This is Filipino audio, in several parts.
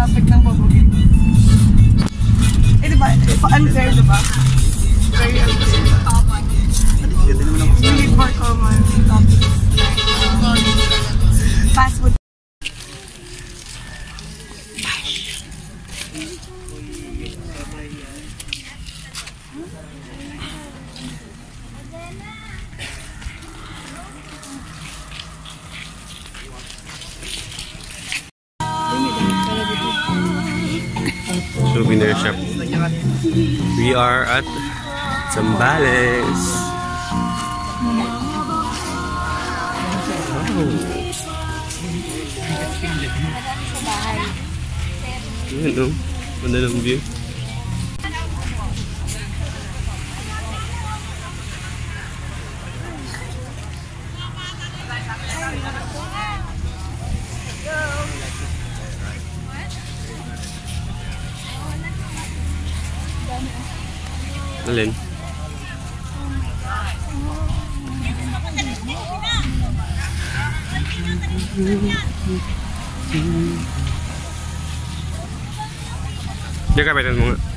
topic ng babugin. Eh, di ba? Unfair, di ba? Very unfair. Hindi more common We are at Zambales. Oh. Yun, oh. Ganda ng view. Alin? Dia kapitan mo nga.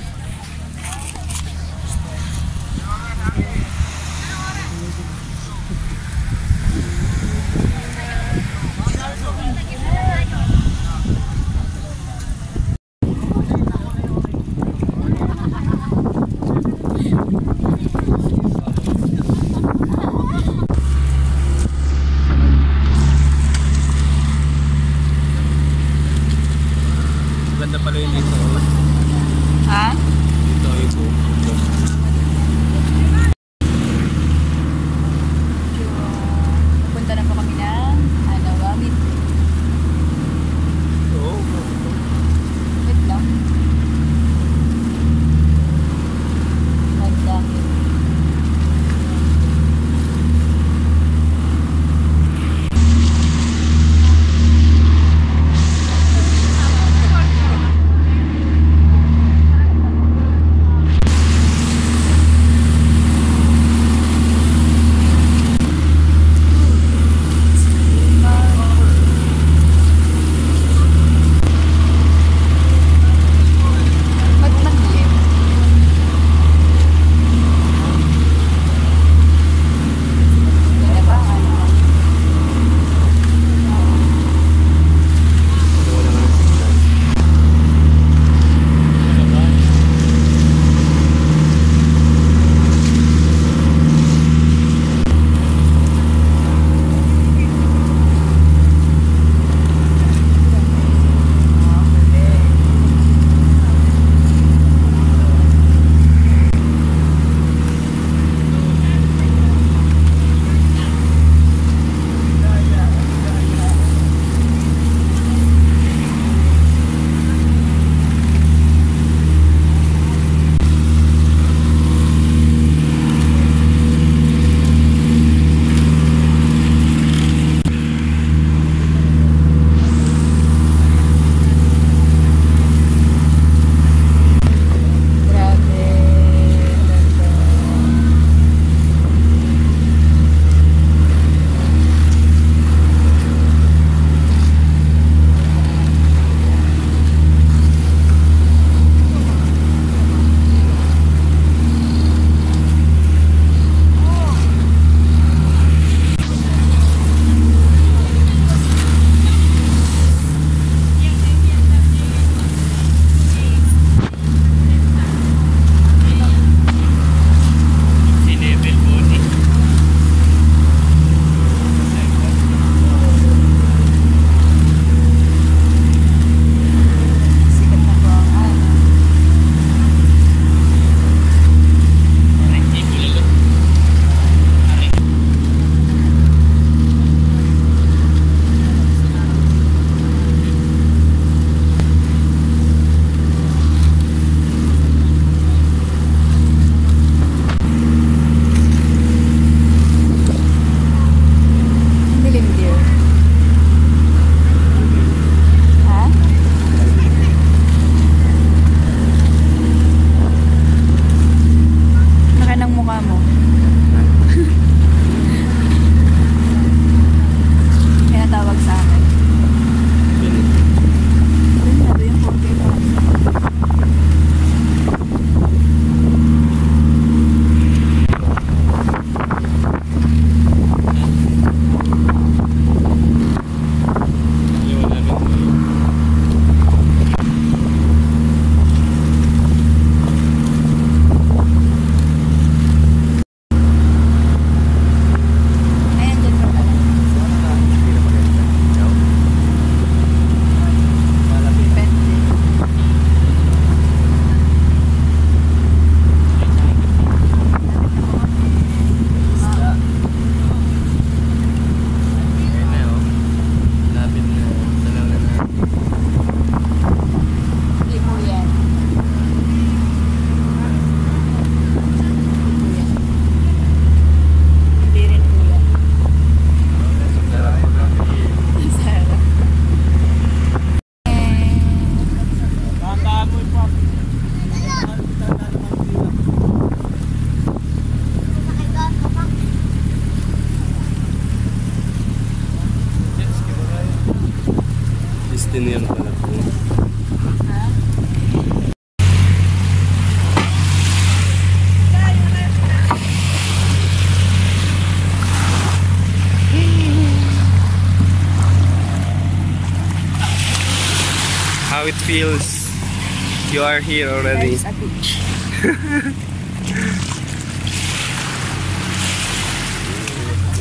Here already. There's a beach.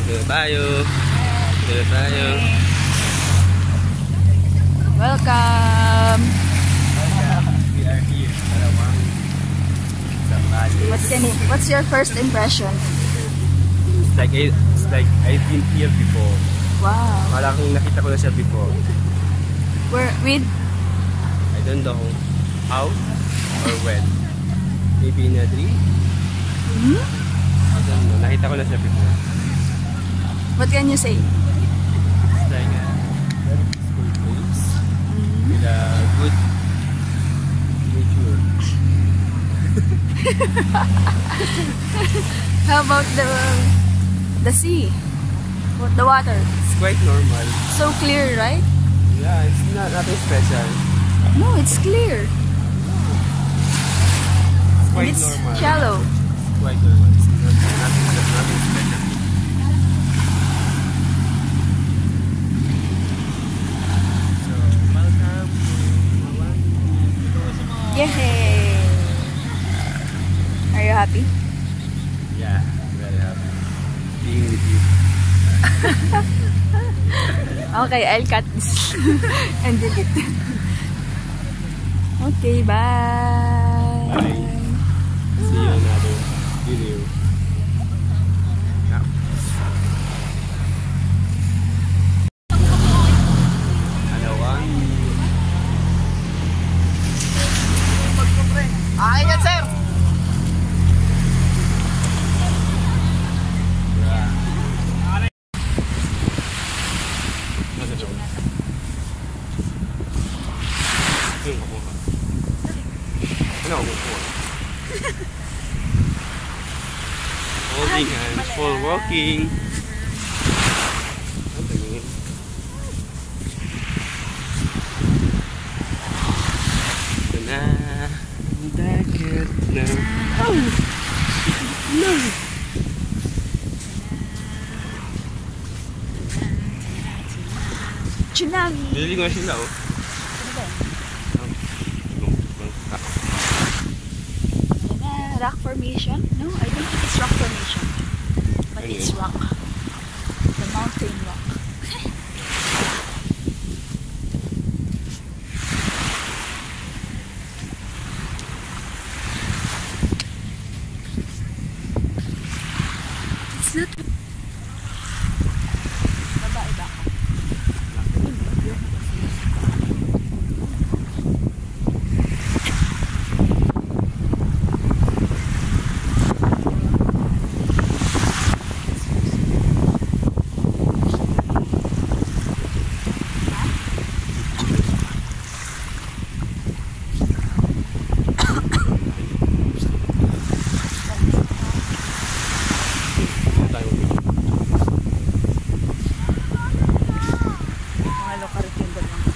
Dito tayo. Dito tayo. Welcome! We are here. What's your first impression? It's like, I- it's like I've been here before. Wow. Wala kong nakita ko na siya before. We're with I don't know how or when. Maybe in a dream? Hmm? I don't know. Nakita ko na siya before. what can you say? It's like a very peaceful place with a good nature. How about the the sea? What the water? It's quite normal. So clear, right? Yeah, it's not nothing special. No, it's clear. It's quite it's normal. shallow. It's quite normal. It's not, nothing, nothing special. So, welcome to Mawan. Yay! Are you happy? Yeah, I'm very happy being with you. Okay, I'll cut this and delete. Okay, bye. Bye. See you in another video. Now. Alawan. Ay, yan, sir! Nasa loob. Ayun, kukuha. Ano ako kukuha? Holding hands for walking. Ang tingin. Ito na. Ang dagat na. Oh! No! Tsunami! Nilili ko na sila oh. Ah, Uh, rock formation? No, I don't think it's rock formation. But Ano it's yun? rock. The mountain rock. It's not... Babae ba ka? tayo. Mga lokarit yung dalawang.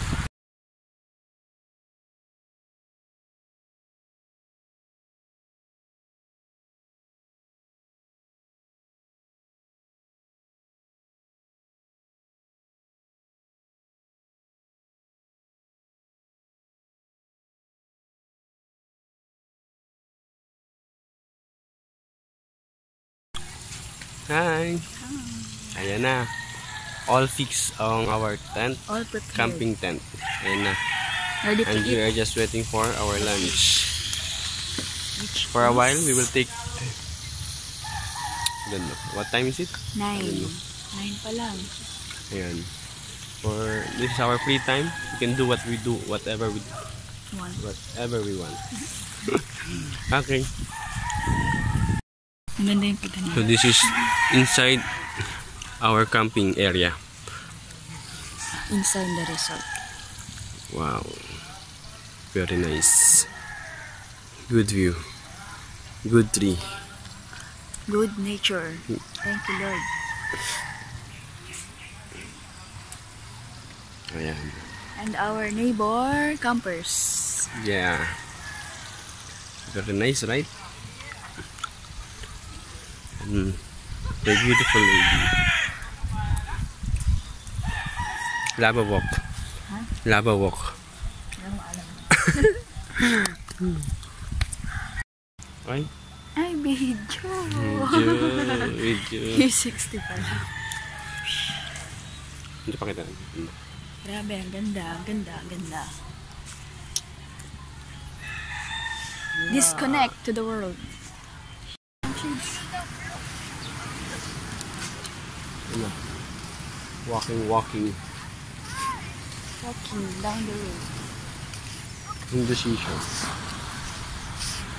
Hi! Ayan na. All fixed on our tent. All prepared. Camping tent. Ayan na. Ready to And we eat. are just waiting for our lunch. Which For a while, we will take... I don't know. What time is it? Nine. Nine pa lang. Ayan. For this is our free time. We can do what we do, whatever we One. whatever we want. okay. Ang ganda yung pagkano. So this is inside our camping area. Inside the resort. Wow. Very nice. Good view. Good tree. Good nature. Thank you, Lord. Ayan. And our neighbor campers. Yeah. Very nice, right? Mm. The beautiful lady. Lava walk. Huh? Lava walk. Ay, Ay, video. video, video. Yung 60 pala. Hindi pa kita. Grabe, ang ganda, ang ganda, ang ganda. Disconnect to the world. Walking, walking. Walking down the road. In the seashore.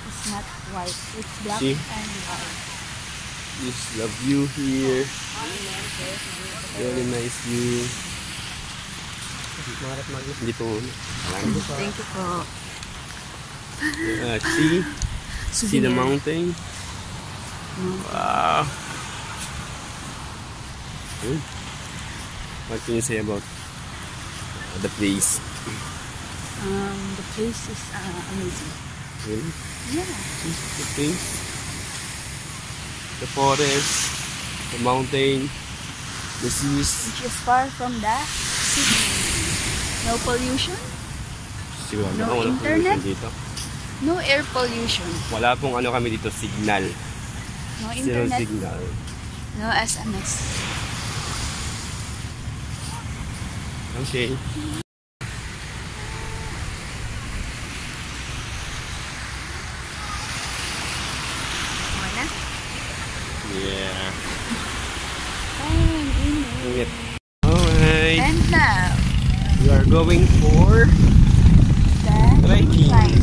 It's not white, it's black See? and white. This the view here. Very nice view. Alam. Thank you po. Uh, see? See the mountain? Wow. Good. What can you say about uh, the place? Um, the place is uh, amazing. Really? Yeah. See the place? The forest, the mountain, the seas. Which is far from the city. No pollution, Siguro No walang internet? dito. no air pollution, Wala pong ano kami dito, signal. no Zero internet, signal. no SMS. Okay. Okay na? Yeah. Alright. And now, We are going for... the. Climb.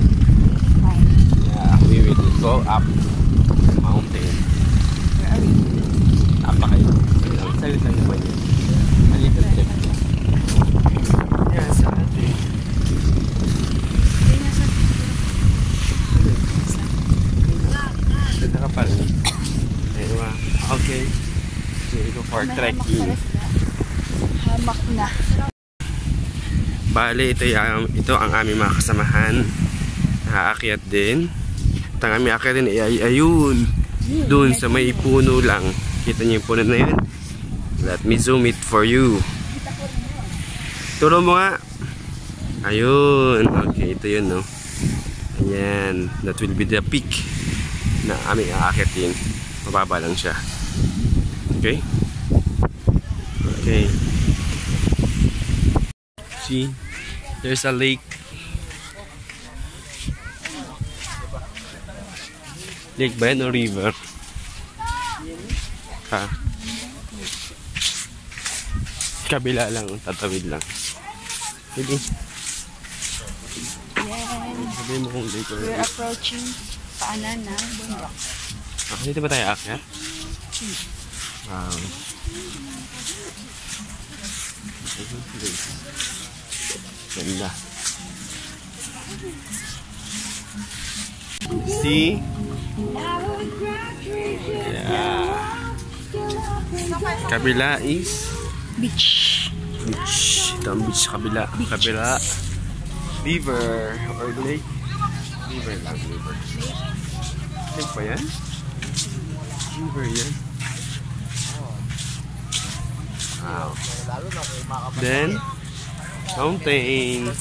Yeah, we will go up Ganda ka pala. Ayun Okay. So, go for May hamak na. Bale, ito, yung, ito ang aming mga kasamahan. Nakaakyat din. At ang aming akyat din ay ayun. Doon sa may puno lang. Kita niyo yung puno na yun? Let me zoom it for you. Turo mo nga. Ayun. Okay, ito yun, no? Ayan. That will be the peak na aming aakyatin. Mababa lang siya. Okay? Okay. See? There's a lake. Lake ba yan o river? Ha? Kabila lang, tatawid lang. Sige. Sabihin mo kung lake or We're approaching paanan ng bundok. Ah, dito ba tayo akyat? Wow. Ganda. See? Yeah. Kabila is Beach. beach. Ito ang beach kabila. Kabila. River or lake. River lang, river. Lake ba yan? River yan. Wow. Then, mountain.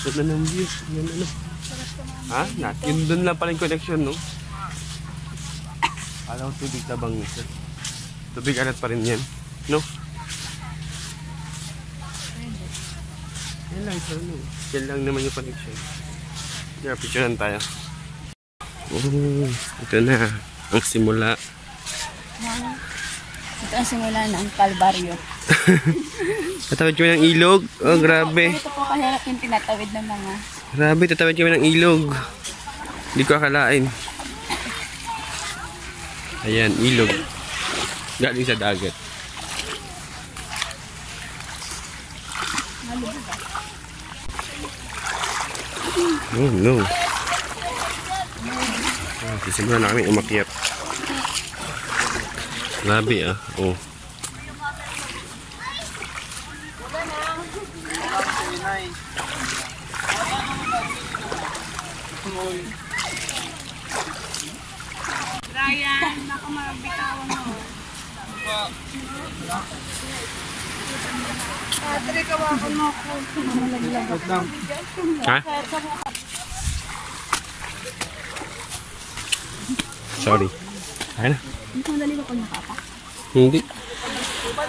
Ganda ng view. Yan ano. Ha? Yun doon lang pala yung connection, no? Alam ko tubig tabang ito. Tubig alat pa rin yan. No? Yan lang no? Yan lang naman yung connection. Yeah, picturean tayo. Oh, ito na. Ang simula. Ito ang simula ng kalbaryo. Tatawid kami ng ilog. Oh, grabe. Ito po kahirap yung tinatawid ng mga Grabe, tatawid kami ng ilog. Hindi ko akalain. Ayan, ilog. Galing sa dagat. Oh no. Ah, Sisimulan na kami umakyat. Grabe ah. Oh. Patrick, kawakan mo ako. Ha? Sorry. Ayun na. Hindi ko. Hindi.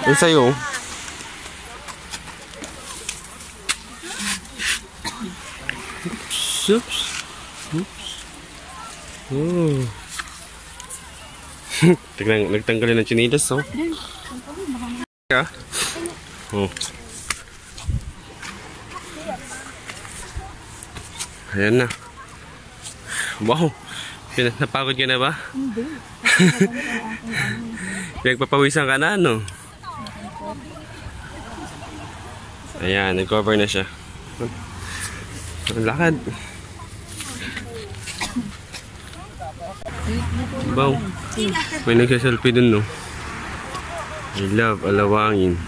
Yung sa'yo. Oops. Oops. Oops. Oh. Tignan, nagtanggalin ng chinilas, oh. Ka? Oh. Ayan na. Wow. Napagod ka na ba? Hindi. Pinagpapawisan ka na, no? Ayan, nag-cover na siya. Ang lakad. Baw. May nagsaselfie dun, no? I love alawangin.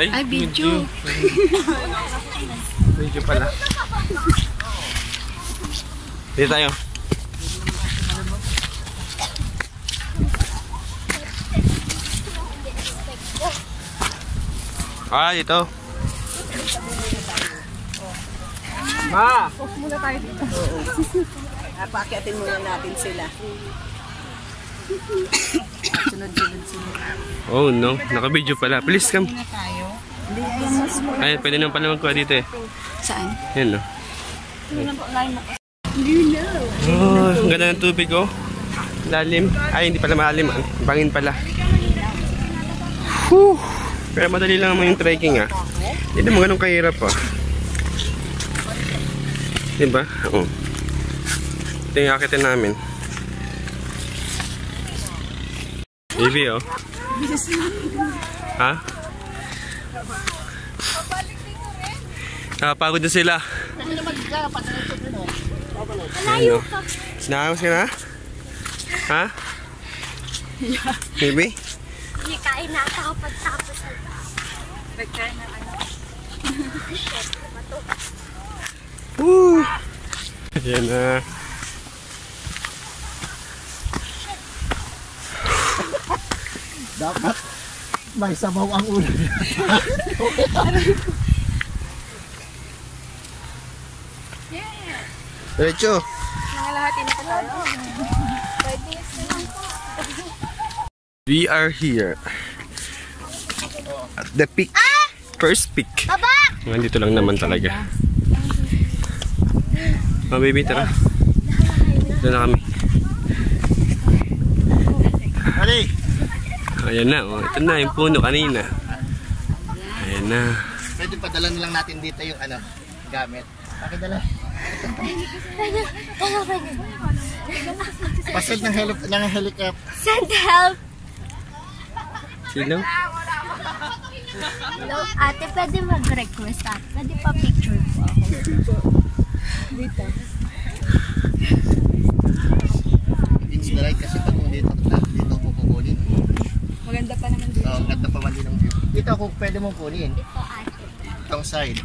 Ay, Ay, video. Video pala. Dito tayo. Ah, dito. Ma! Post muna tayo dito. Napakyatin muna natin sila. Oh no, naka-video pala. Please come. Ay, pwede naman pala magkuha dito eh. Saan? Yan no. Oh, ang ganda ng tubig oh. Lalim. Ay, hindi pala malalim. ah. Bangin pala. Whew. Pero madali lang naman yung trekking ah. Hindi naman ganun kahirap ah. Diba? Oo. Ito yung akitin namin. Baby oh. Ha? Nakapagod na sila. Malayo ka. Ka na? Ha? Baby? Hindi kain na ako pagtapos. Nagkain na ano. Woo! Ayan na. Dapat may sabaw ang ulo. Diretso. Mga lahat na pa tayo. We are here. At the peak. First peak. Baba! Nandito lang naman talaga. Oh baby, tara. Doon na kami. Ali! Ayan na, oh. Ito na, yung puno kanina. Ayan na. Pwede padala na lang natin dito yung ano, gamit. Pakidala. Pasad ng, heli ng helicopter. Send help! Sino? Hello, ate, pwede mag-request ate. Pwede pa picture po ako. It's the right kasi pag dito, dito. Maganda pa naman dito. Oh, ganda pa man din ang view. Dito ako pwede mong kunin. Ito ate. Itong side.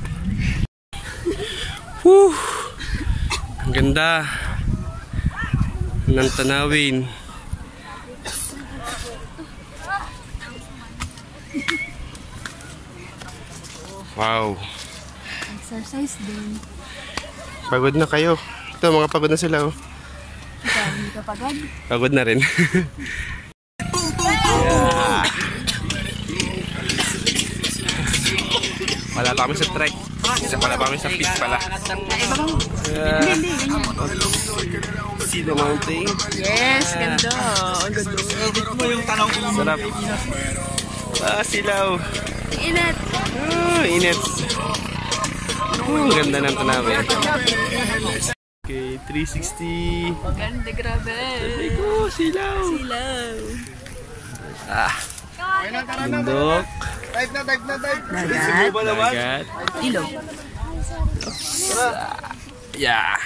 Whew! Ang ganda ng tanawin. Wow. Exercise din. Pagod na kayo. Ito, mga pagod na sila. Oh. Ikaw, hindi ka pagod? Pagod na rin. yeah. Wala pa kami sa trek. Isa pala pa kami sa peak pala. Ganyan. See the mountain. Yes, ganda. Ang ganda. Sarap. Ah, silaw. Inat. Oh, init. Oh, ganda ng tanawin. Okay, 360. Ganda, grabe. Ay ko, silaw. Silaw. Ah, bundok. Dive na, dive na, dive. Dagat. Dagat. Ilog. Yeah.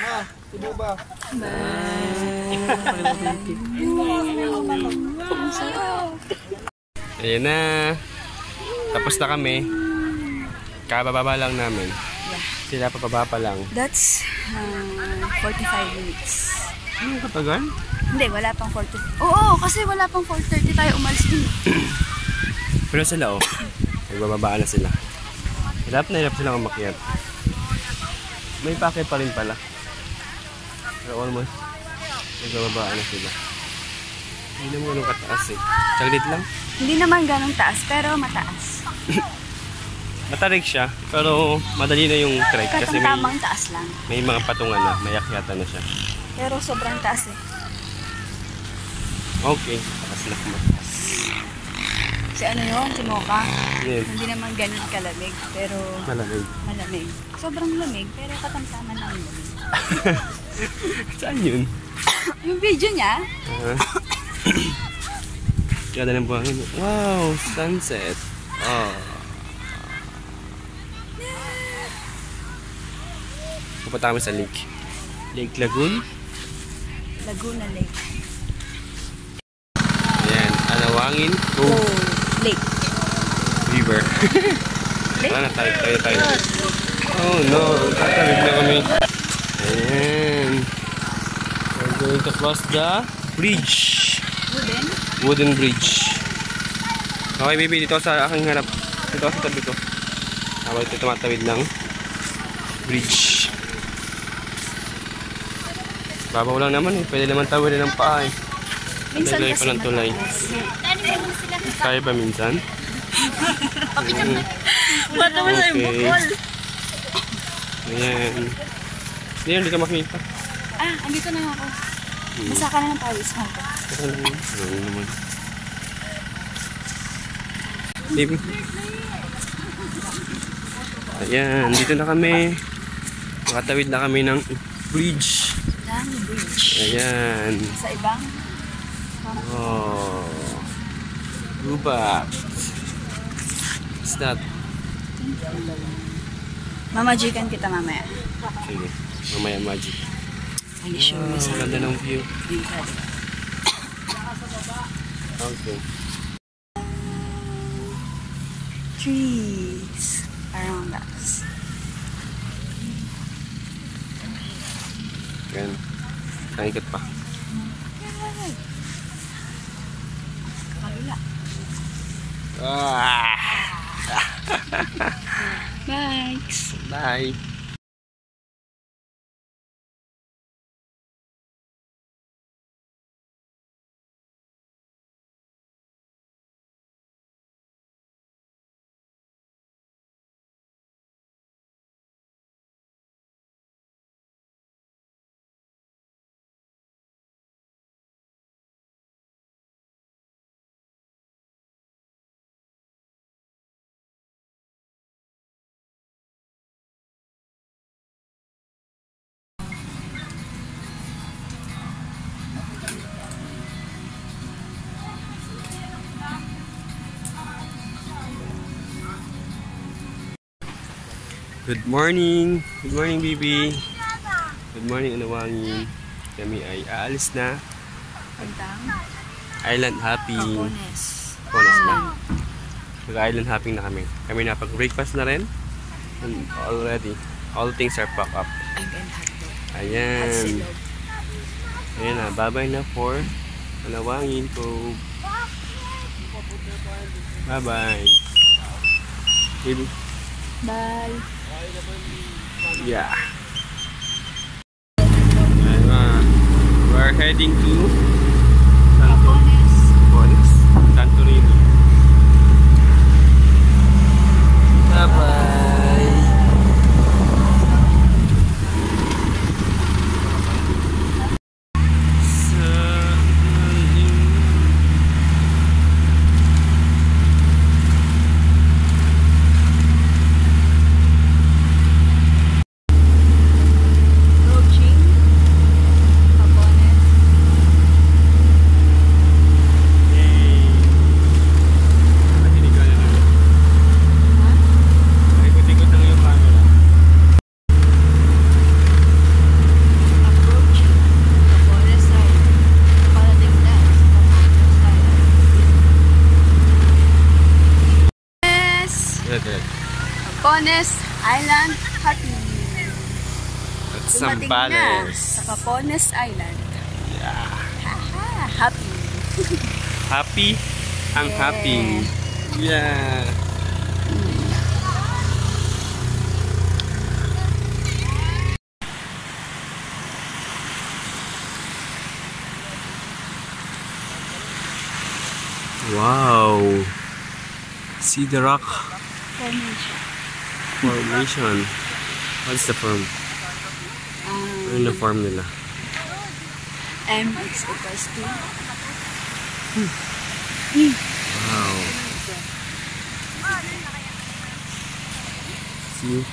Ayan na. Tapos na kami. Kabababa lang namin. Sila pababa pa lang. That's uh, 45 minutes. Ano katagal? Hindi, wala pang 40. Oo, kasi wala pang 4.30 tayo umalis din. Pero sila oh. Nagbababa na sila. Hirap na hirap silang umakyat. May packet pa rin pala. Pero almost. Nagbababa na sila. Hindi naman ganun kataas eh. Saglit lang. Hindi naman ganong taas, pero mataas. Matarik siya, pero madali na yung trek kasi may, Katang-tamang taas lang. may mga patungan na, may akyatan na siya. Pero sobrang taas eh. Okay, takas na naman. Si ano yun, si Mocha. Yes, Hindi naman ganun kalamig, pero malamig. malamig. Sobrang lamig, pero katamtaman lang yun. Saan yun? Yung video niya, Uh, Ganda ng buhangin. Wow, sunset. Oh. Pupunta kami sa lake. Lake Lagoon. Laguna Lake. Ayan, Alawangin Oh, Cove lake. River. Ano, tayo, tayo, tayo. Oh no, tatawid na kami. Ayan. We're going to cross the bridge. Wooden. Wooden bridge. Okay, baby, dito sa aking harap. Dito sa tabi ko. Habang ito tumatawid ng bridge. Babaw lang naman eh. Pwede naman tawid ng paa eh. Minsan kasi tulay. Kaya ba minsan? Naman Okay. yung bukol? Ayan. Hindi, hindi ka makita. Ah, andito na ako. Basa ka na ng pawis mo. Ano naman? Ano naman? Baby. Ayan, dito na kami. Makatawid na kami ng bridge. Lang bridge. Ayan. Sa ibang, Oh. Gubat. It's not. mamajikan kita mamaya. Sige. Mamaya magic. Ay, sure mo Oh, sa ganda ng view. Okay. Trees around us. Ayan. Nakikot pa. Ah! Bikes. Bye. Good morning. Good morning, baby. Good morning, Anawangin. Kami ay aalis na. Pagtang. Island hopping. Kapones. Bonus na. Mag-island hopping na kami. Kami napag-breakfast na rin. And already, all things are packed up. Ayan. Ayan na, babay na for Alawangin Cove. Bye-bye. Baby. Bye. Yeah. Ayan na. Uh, we're heading to Dumating sa Capones Island. Yeah. Haha, happy. Happy ang happy. Yeah. Wow. See the rock Formation. formation. What's the form? Ano na form nila? M is equals to Wow. See?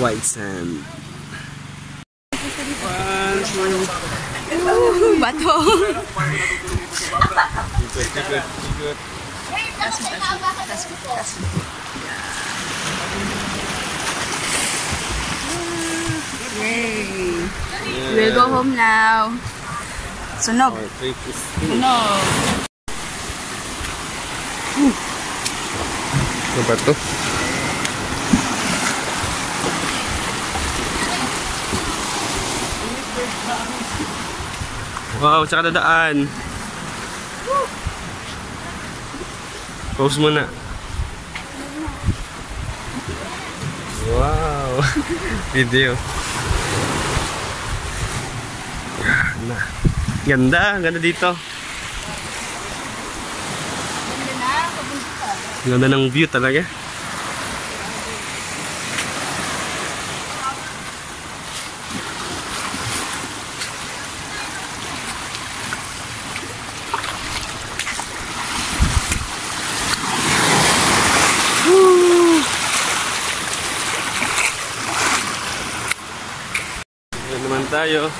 White sand. One, two, bato. good, good, good. Tas mo, tas mo, tas mo, tas mo. Yay! We'll go home now. Sunog. Our trip is Sunog. Ano ba to? Wow, saka dadaan. Pause mo na. Wow. Video. Na. Ganda, ganda dito. Ganda ng view talaga. Ayan naman tayo.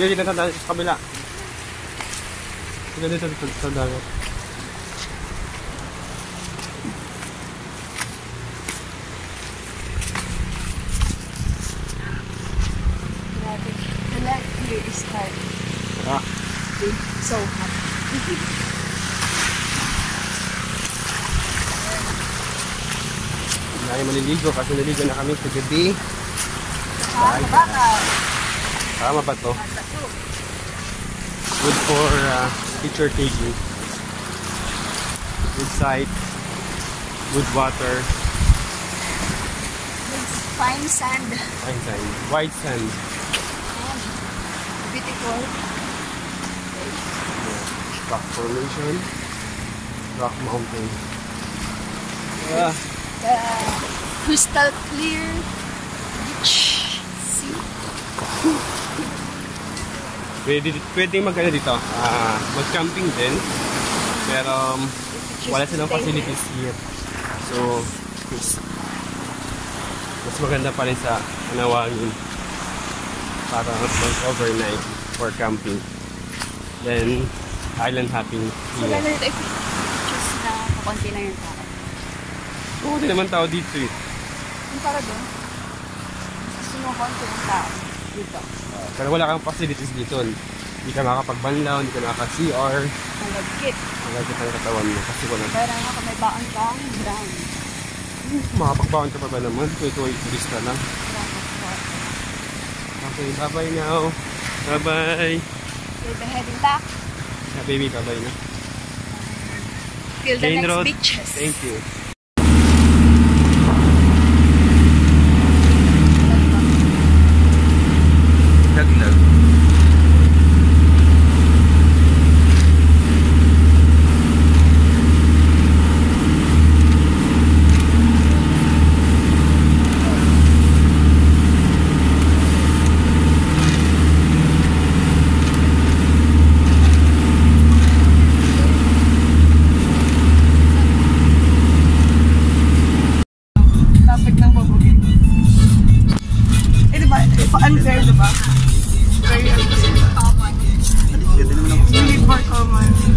Dito na tayo sa kabila. Dito dito dito sa dagat. Grabe. The life here is hard. Ah. So hot. Tayo maliligo kasi naligo na kami sa gabi. Baka. Tama ba to? Good for uh, picture taking. Good sight. Good water. Fine sand. Fine sand. White sand. Beautiful. Rock formation. Rock mountain. Ah, The crystal clear beach. Pwede, pwede mag ano dito. Ah, mag-camping din. Pero um, wala silang facilities here. So, mas, mas maganda pa rin sa Anawangin para mag-overnight for camping. Then, island hopping here. lalo dito if choose na kakunti na yung tao. Oo, di naman tao dito eh. Yung para doon, gusto mo konti ng tao dito. Pero wala kang facilities dito. Hindi ka makakapagbanlaw, hindi ka makaka-CR. Malagkit. Malagkit ang katawan mo kasi wala. Pero ano kung may baon kang down. Makapagbaon ka pa ba naman? Kung ito ay turista lang. Okay, bye-bye now. Bye-bye. We'll be heading back. Yeah, baby, bye-bye na. Till the Jane next Road. beaches. Thank you. Unfair, di ba? Very unfair. Hindi for common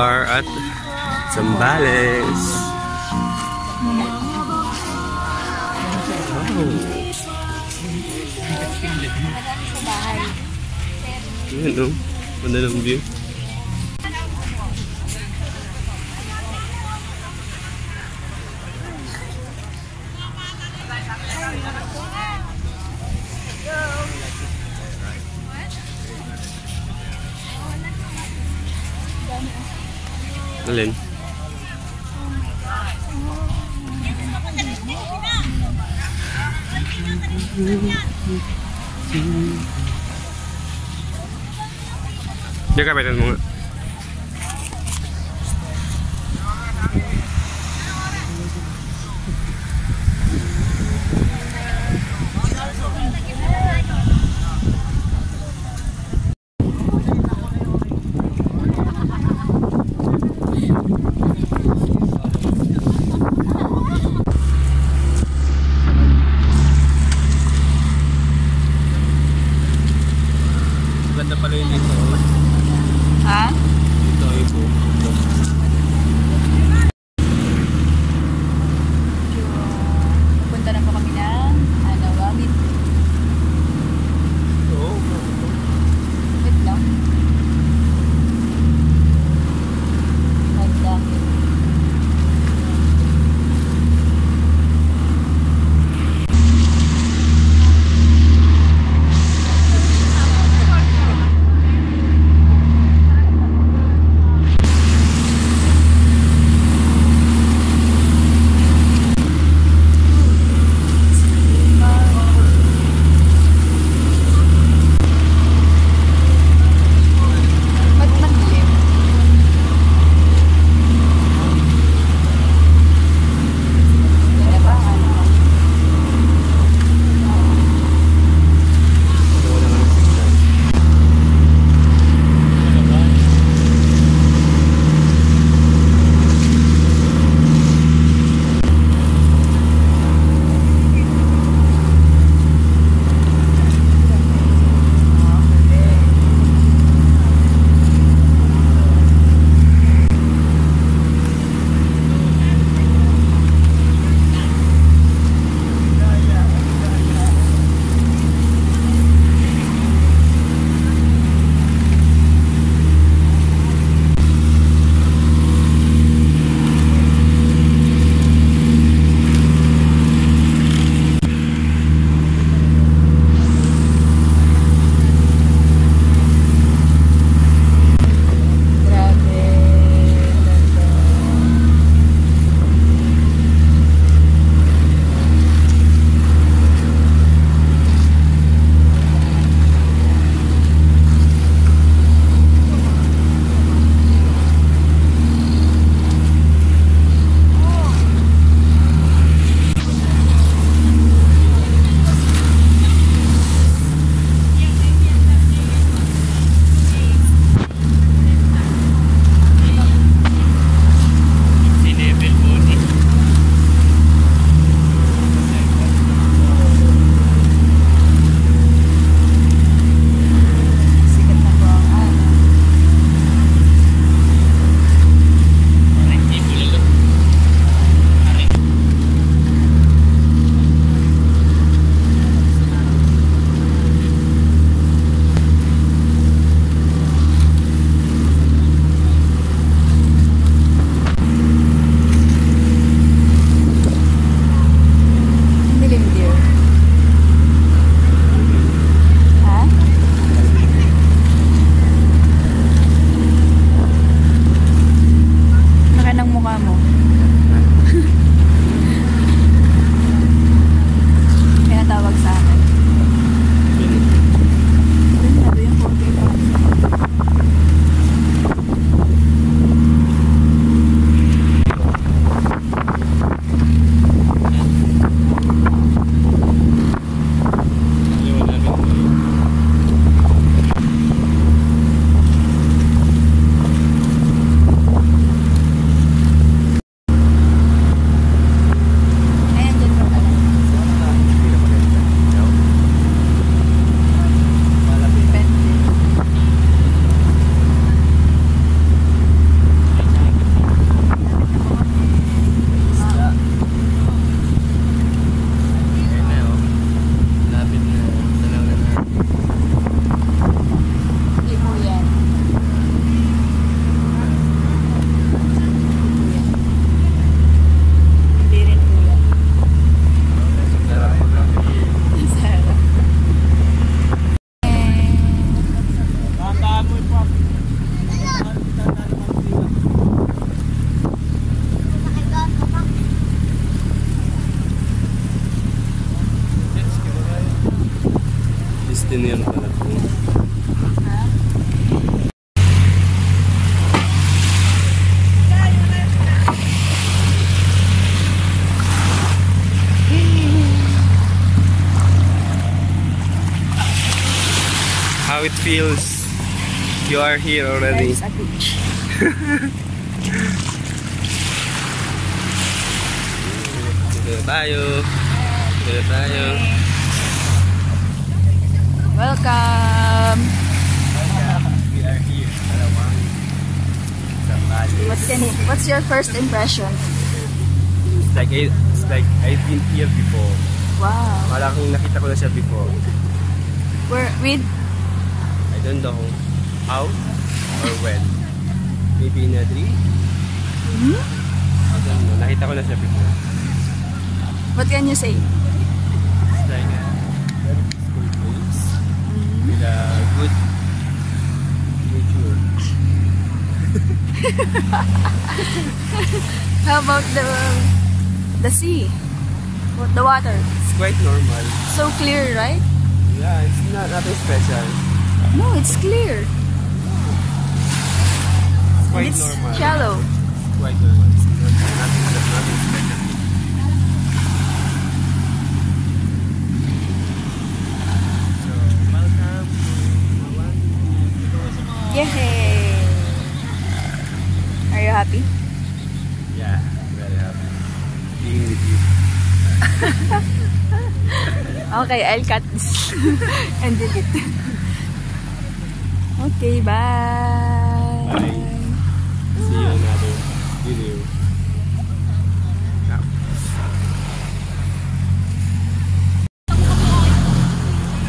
are at Zambales. Yun, no? Ganda ng view. Alin? Dia kapitan mo nga. Feels. You are here already. There's a beach. Tayo. Dito tayo. Welcome! We are here. Malamang. Sa Bali. What can, what's your first impression? It's like, I- it's like I've been here before. Wow. Wala kong nakita ko na siya before. We're with I don't know how or when. Maybe in a dream? I don't know. Nakita ko na siya before. what can you say? It's like a very peaceful place with a good nature. How about the the sea? What the water? It's quite normal. So clear, right? Yeah, it's not nothing special. No, it's clear. It's quite it's normal. shallow. It's quite normal. It's not, nothing, nothing special. So, welcome to Mawan. Yay! Are you happy? Yeah, very happy being with you. Okay, I'll cut this and delete. Okay, bye. Bye. See you in another video. Now.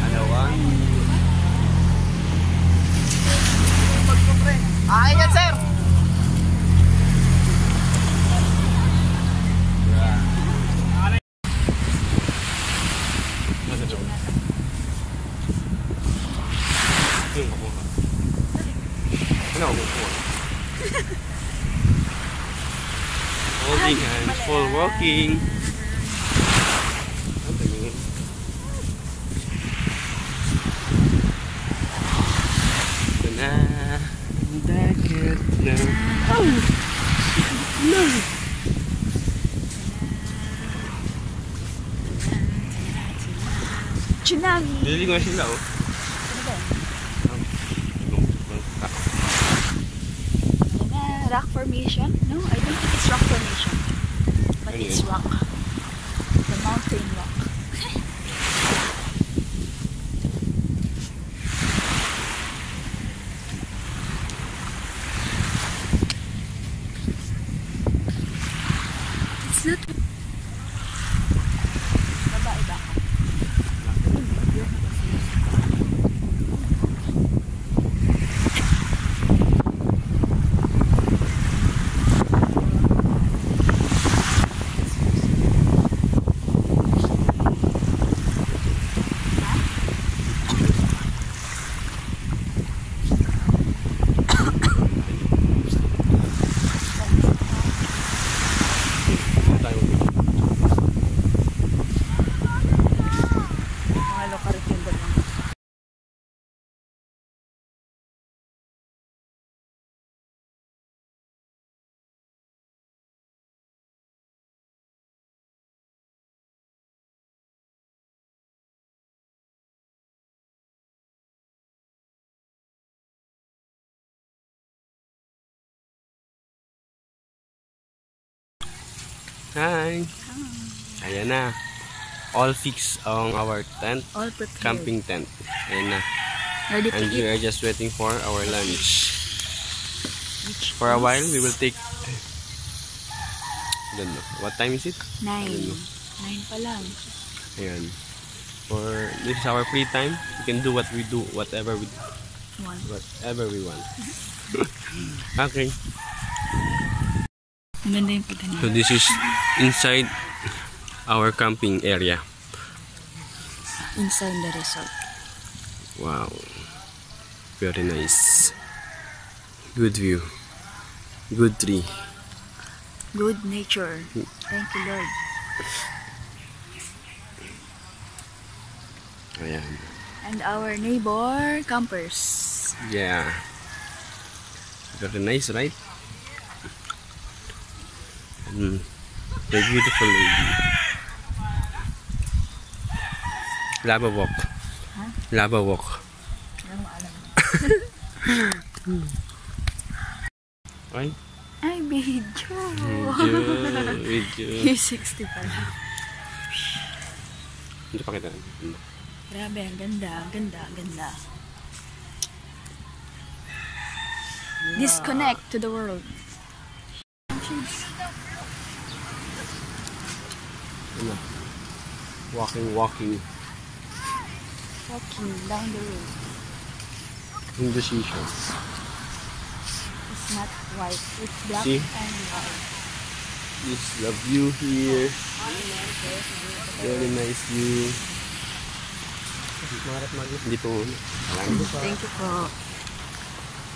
Alawan. Ah, yan sir! Nasa loob. Ayun, kukuha. Ano ako kukuha? Holding hands tingin. Ito na. Ang dagat. Oh! No! Tsunami. Sila oh. Um, nung- nung- ah, Uh, rock formation? No, I don't think it's rock formation. But Ano it's yun? rock. The mountain rock. It's not... Babae ba ka? ano tayo mag- Mga lokarit yung dalawa. Hi! Ayan na. All fixed on our tent. All prepared. Camping tent. Ayan na. Ready to And we eat. are just waiting for our lunch. Which For a while, we will take... I don't know. What time is it? Nine. Nine pa lang. Ayan. For this is our free time. We can do what we do, whatever we One. whatever we want. okay. Ang ganda yung pagkanya. So this is inside our camping area. Inside the resort. Wow. Very nice. Good view. Good tree. Good nature. Thank you, Lord. Ayan. And our neighbor campers. Yeah. Very nice, right? Mm. The beautiful lady. Lava walk. Lava walk. Ay, Ay, video. video, video. He's 60 pala. Hindi pa kita. Grabe, ang ganda, ang ganda, ang ganda. Disconnect to the world. Walking, walking. Walking down the road. In the seashells. It's not white, it's black See? and white. This the view here. Very nice view. Hindi po. Alam ko. Thank you po.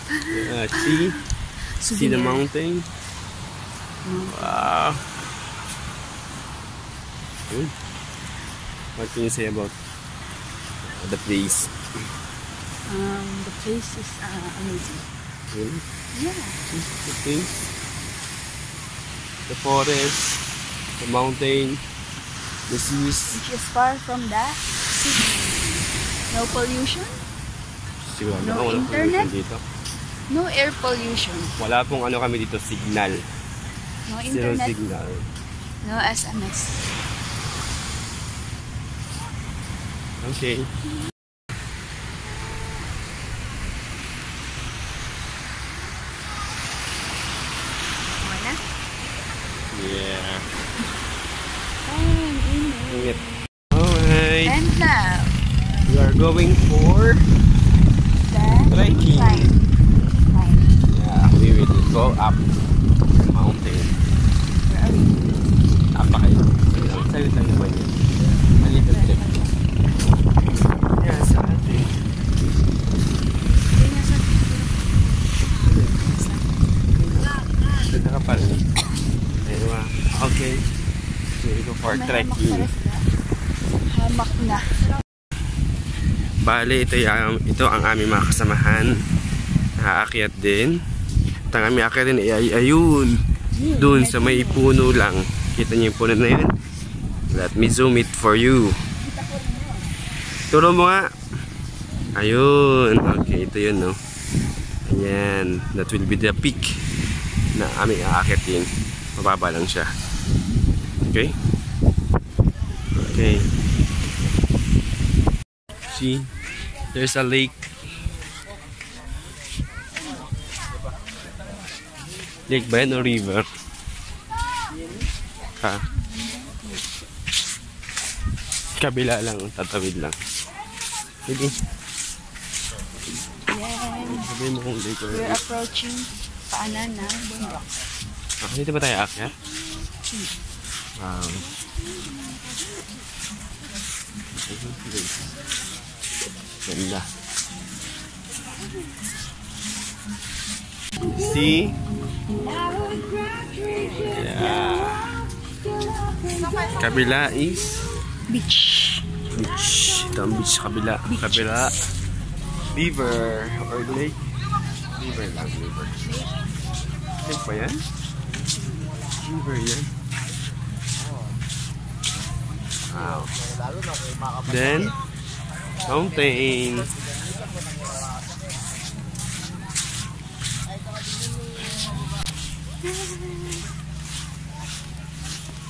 Uh, see? See the mountain? Wow. Good. What can you say about the place? Um, the place is uh, amazing. Really? Yeah. The place? The forest, the mountain, the seas. Which is far from the city. No pollution, Siguro No pong internet? dito. no air pollution, Wala pong ano kami dito, signal. no Zero internet, signal. no SMS. Okay. Okay na? Yeah. Fine, init. Ingat. Alright. And now, We are going for the Trekking. climb. Climb. Yeah, we will go up the mountain. Where are we? Napakayo. Salita naman yun. A little trip. Yeah, sa atin. Hindi na sa Ganda ka pala. Ayun Okay. We will go for May sila. Hamak na. Bale, ito, yung, ito ang aming mga kasamahan. Nakaakyat din. At ang aming akyat din ay ayun. Doon sa may puno lang. Kita niyo yung puno na yun? Let me zoom it for you. Turo mo nga. Ayun. Okay, ito yun, no? Ayan. That will be the peak na aming aakyatin. Mababa lang siya. Okay? Okay. See? There's a lake. Lake ba yan o river? Ha? Kabila lang, tatawid lang. Yan. Sabihin mo kung lake or We're approaching paanan ng bundok. Ah, dito ba tayo akyat? Wow. Ganda. See? Yeah. Kabila is Beach. beach. Ito ang beach kabila. Kabila. River or lake. River lang, river. Lake ba yan? River yan. Wow. Then, mountain.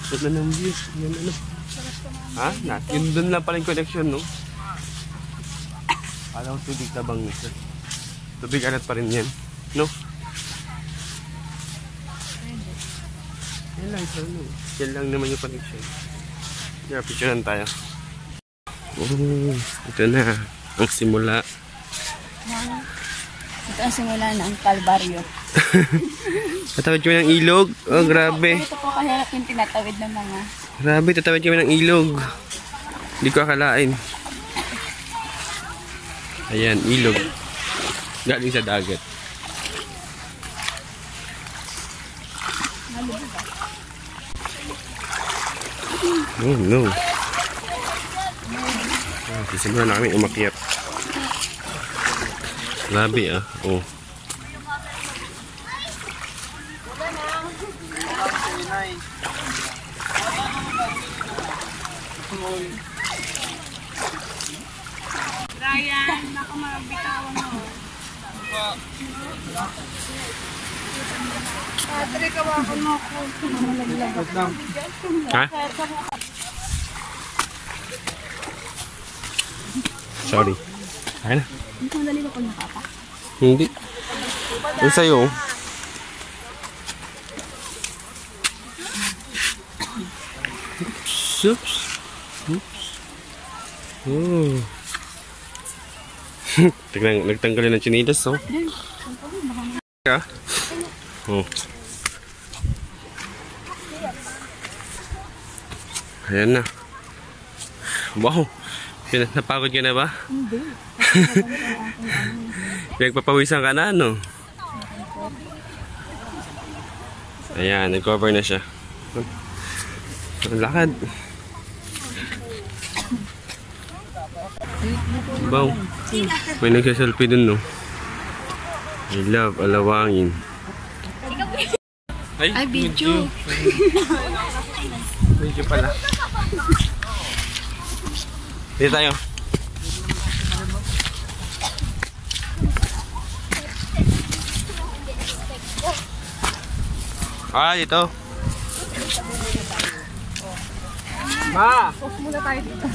Ganda ng view. Yan ano. Ha? Na, yun doon lang pala yung connection, no? Ko tubig tabang nito. Tubig alat pa rin yan. No? Yan lang, ito, no? Yan lang naman yung connection. Yeah, picturean tayo. Oh, ito na. Ang simula. Ito ang simula ng Kalbaryo. Tatawid kami ng ilog. Oh, grabe. Ito po kahirap yung tinatawid ng mga Grabe, tatawid kami ng ilog. Hindi ko akalain. Ayan, ilog. Galing sa dagat. Oh no. Ah, sisimula na kami umakyat. Labi ah. Oh. Ha? Sorry. Na. Hindi. Yung sa'yo. Oops. Oops. Oops. Oh. Tignan, nagtanggalin ng chinilas, oh. Ah? Oh. Ayan na. Wow. Pina- Napagod ka na ba? Hindi. Pinagpapawisan ka na, no? Ayan, nag-cover na siya. Ang lakad. Wow. May nagsaselfie dun, no? I love, alawangin. Ay, Ay, video. Video pala. Dito tayo. Ah, dito. Ma! Post muna tayo dito.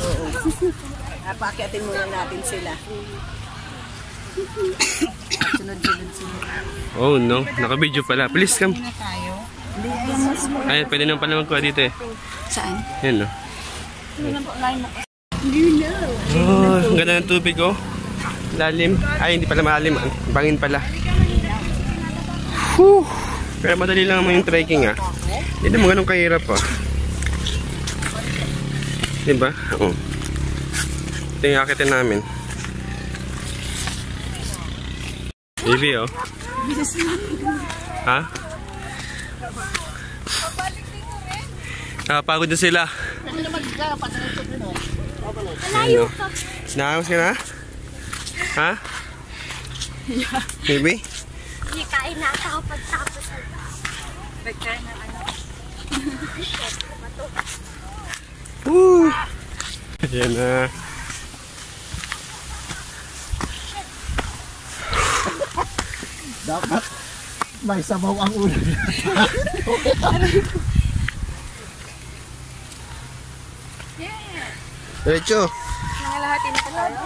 Napakyatin muna natin sila. Sunod-sunod sila. Oh no, naka-video pala. Please come. Na tayo. Ay, pwede naman pala magkuha dito eh. Saan? Yan no. Oh, ang ganda ng tubig oh. Lalim. Ay, hindi pala malalim. Ang Bangin pala. Whew. Pero madali lang naman yung trekking ah. Hindi naman ganun kahirap ah. Diba? Oo. Ito yung akitin namin. Baby oh. Ha? Nakapagod na sila. Malayo ka. Nakakos ka na? Ha? Baby? Hindi kain na ako pagtapos. Nagkain na ano. Woo! Ayan na. Dapat may sabaw ang ulo. Diretso. Nangalahatin na tayo.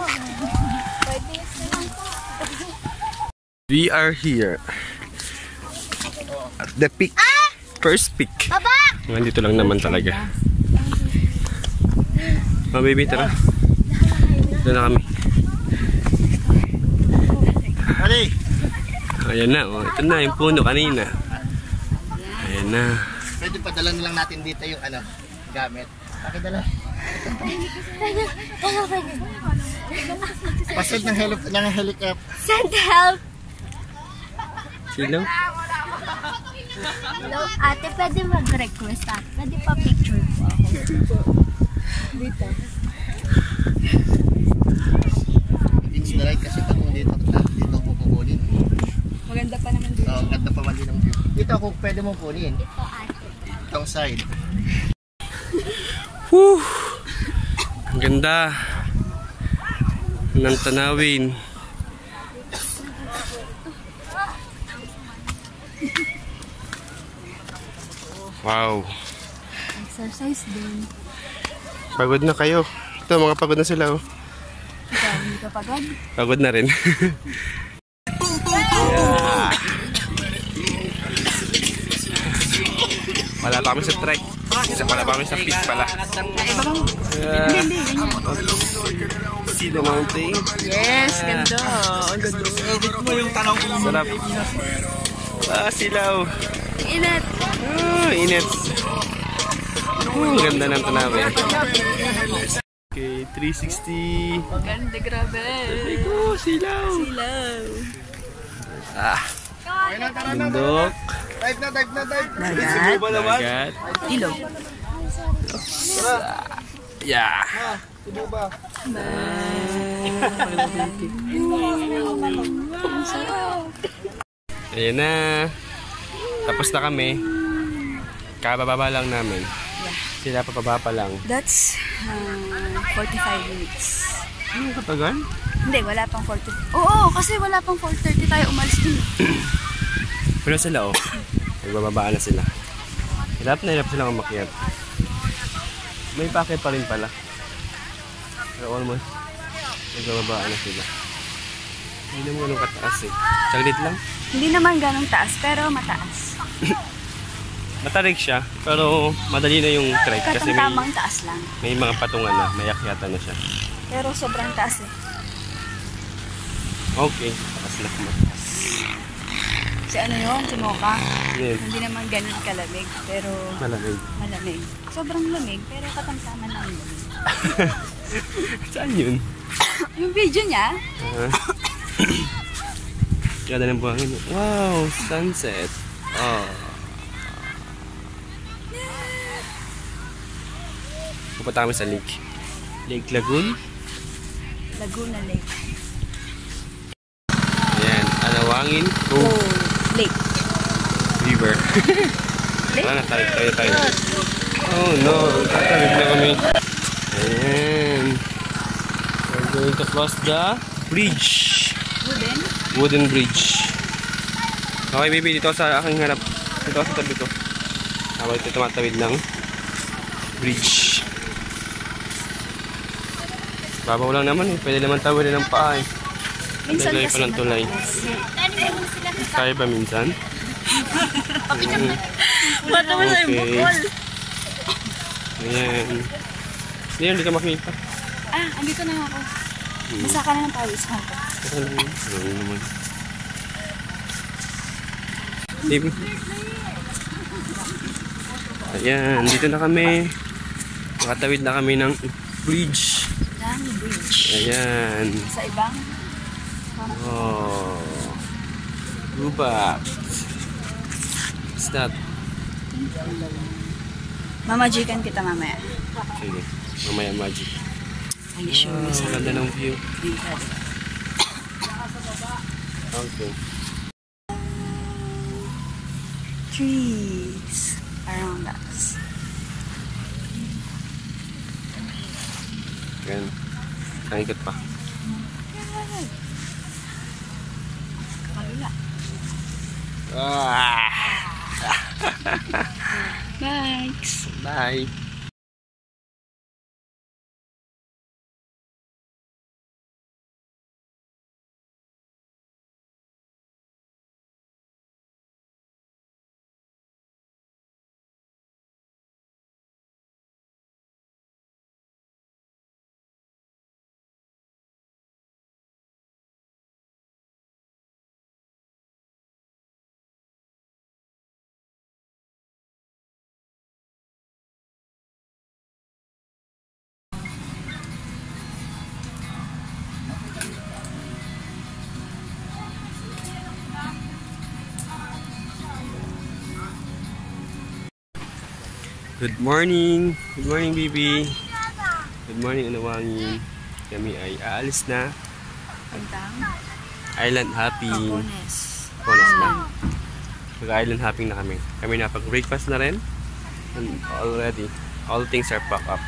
We are here. At the peak. First peak. Baba! Nandito lang naman talaga. Oh baby, tara. Doon na kami. Ali! Ayan na, oh. Ito na, yung puno kanina. Ayan na. Pwede padala na lang natin dito yung ano, gamit. Pakidala. Pasod ng, heli ng helicopter. Send help! Sino? Hello, ate, pwede mag-request ate. Pwede pa picture po ako. It's the right kasi pag dito, dito ko kukunin. Maganda pa naman dito. Oo, oh, ganda pa man din ang view. Dito ako pwede mong kunin. Ito ate. Itong side. Whew! Ang ganda. Ng tanawin. Wow. Exercise din. Pagod na kayo. Ito, mga pagod na sila. Oh. Ikaw, hindi ka pagod? Pagod na rin. yeah. Wala pa kami sa trek. Isa pala pa kami sa peak pala. Yeah. See the mountain. Yes, ganda. Ang ganda. Edit mo yung tanong ko. Sarap. Ah, silaw. Inat. Ah, init. Oh, ganda ng tanawin. Okay, 360. Ganda, grabe. Oh, silaw. Silaw. Ah. Bundok. Dive na, dive na, dive na. Dagat. Dagat. Ilog. Yeah. sarap. Ayan na. Tapos na kami. Kabababa lang namin. Sila papaba pa lang. That's uh, 45 minutes. Ano katagal? Hindi, wala pang 40. Oo, kasi wala pang 4.30 tayo umalis din. Pero sila oh. Nagbababa na sila. Hirap na hirap silang umakyat. May packet pa rin pala. Pero almost. Nagbababa na sila. Hindi naman ganun kataas eh. Saglit lang. Hindi naman ganong taas, pero mataas. Matarik siya, pero madali na yung trek kasi may, taas lang. may mga patungan na, may akyatan na siya. Pero sobrang taas eh. Okay, takas na naman. Si ano yun, si Mocha. Yes, Hindi naman ganun kalamig, pero malamig. malamig. Sobrang lamig, pero katamtaman lang yun. Saan yun? Yung video niya, Ah. Ganda ng buhangin. Wow, sunset. Oh. Pupunta kami sa lake. Lake Lagoon. Laguna Lake. Ayan, Alawangin Oh, Cove Lake. River. Wala na, tayo, tayo, tayo. Oh no, tatawid na kami. Ayan. We're going to cross the bridge. Wooden. Wooden bridge. Okay, baby, dito sa aking harap. Dito sa tabi ko. Habang ito tumatawid ng bridge. Babaw lang naman eh. Pwede naman tawid ng paa eh. Minsan kasi pa ng tulay. Kaya ba minsan? Mm. Okay. Ayan. Hindi yan, hindi ka makita. Ah, andito na ako. Basa ka na ng pawis mo ako. Ano yun? Ano naman? Baby. Ayan, dito na kami. Nakatawid na kami ng bridge. Lang bridge. Ayan. Sa ibang, Oh. Gubat. What's that? mamajikan kita mamaya. Sige. Mamaya magic. Ay, sure Oh, sa ganda ng view. Okay. Trees around us. Ayan. Ang ikot pa. Kalula. Ah! Thanks. Bye. Good morning. Good morning, baby. Good morning, Anawangin. Kami ay aalis na. Puntang Island hopping. Capones. Bonus na. Mag-island hopping na kami. Kami napag-breakfast na rin. And already, all things are packed up.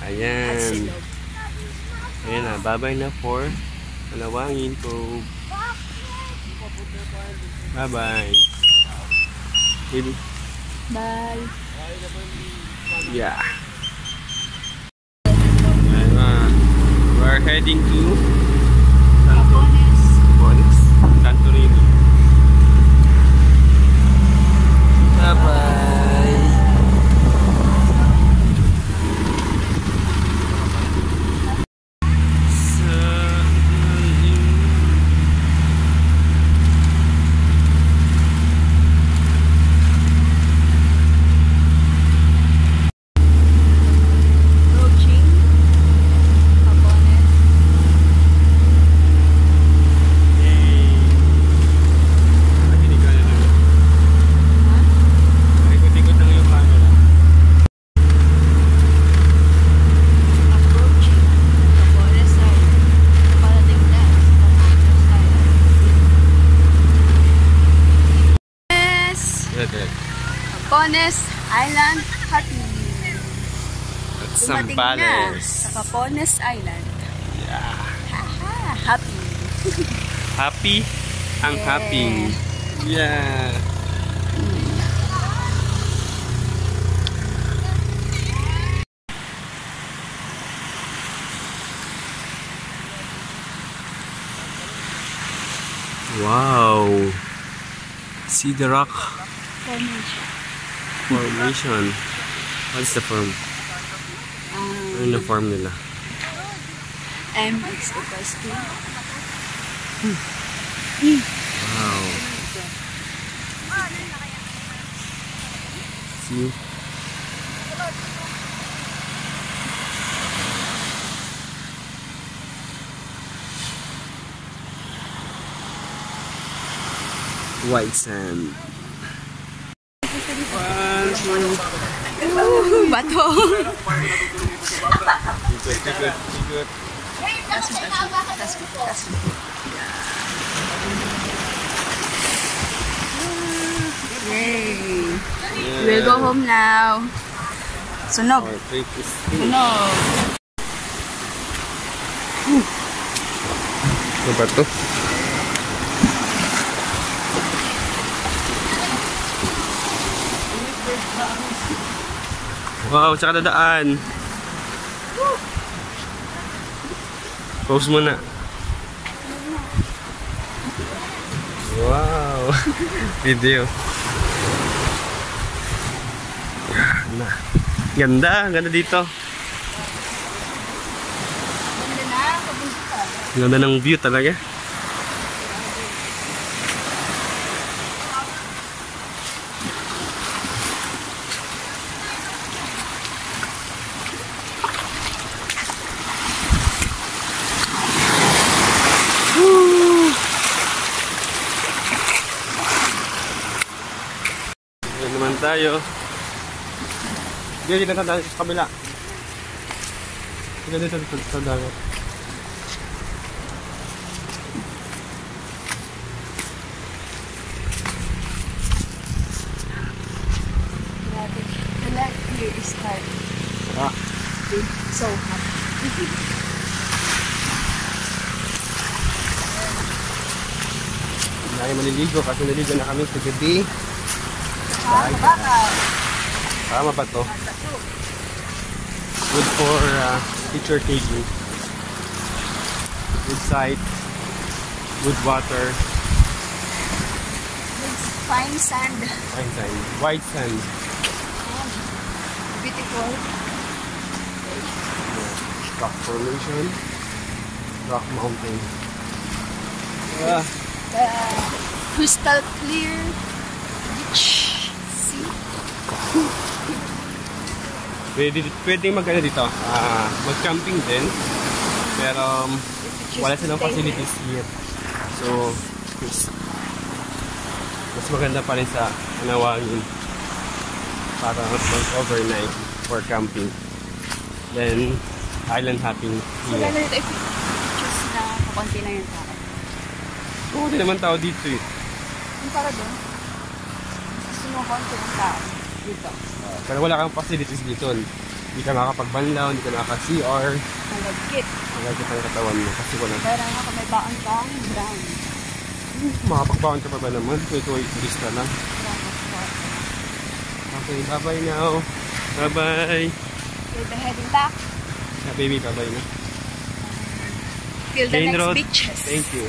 Ayan. Ayan na, babay na for Alawangin Cove. Bye-bye. Baby. Bye. Yeah. Ayan na. We're heading to Capones. Capones, Santorini. Bye-bye. Capones Island Happy. At Sambales. sa Capones Island. Yeah. Haha, happy. Happy ang happy. Yeah. Wow. See the rock Formation. Formation. What's the form? Ano Um, yung form nila? M is equals to Wow. See? White sand. One, two, bato. good, good, good. Tas mo, tas mo, tas mo, tas mo. Yay! Yeah. We'll go home now. Sunog. Our trip is Sunog. Ano ba to? Wow, tsaka dadaan. Pause mo na. Wow. Video. Ganda. Ganda, ganda dito. Ganda ng view talaga. Woo! Ayan naman tayo. Dito na tayo sa kabila. Dito dito dito sa dagat. The light here is hard. Ah. So hot. Hindi tayo maliligo kasi naligo na kami sa gabi. Ah, baka. Tama ba to? Good for uh, picture taking. Good sight. Good water. It's fine sand. Fine sand. White sand. Beautiful. Rock formation. Rock mountain. Ah, The crystal clear pwede, pwede mag ano dito. ah mag-camping din. Pero um, wala silang facilities here. So, mas, mas maganda pa rin sa Anawangin para mag-overnight for camping. Then, island hopping here. gano'n dito if choose na kakunti lang yung tao. Oo, di naman tao dito eh. Yung para doon, gusto mo konti ng tao dito. Pero wala kang facilities dito. Hindi ka makakapagbanlaw, hindi ka makaka-CR. Malagkit. Magagit ang katawan mo kasi wala. Pero nga kung may baon kang brown. Makapagbaon ka pa ba naman? Ito ay turista lang. Okay, bye-bye now. Bye-bye. We'll be heading back. Yeah, baby, bye-bye na. Till the Main next road. beaches. Thank you.